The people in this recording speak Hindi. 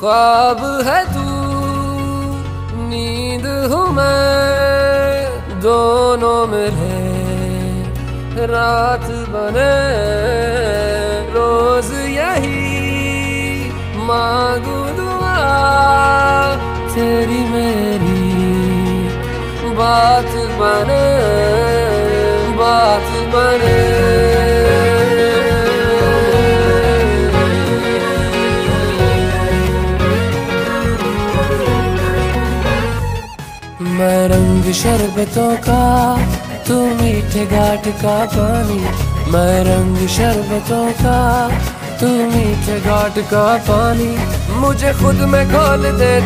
ख्वाब है तू, नींद हूँ मैं, दोनों मिले रात बने, रोज यही मांगू दुआ, तेरी मेरी बात बने बात बने। मैं रंग शरबतों का, तू मीठे घाट का पानी। मैं रंग शरबतों का, तू मीठे घाट का पानी। मुझे खुद में खोल दे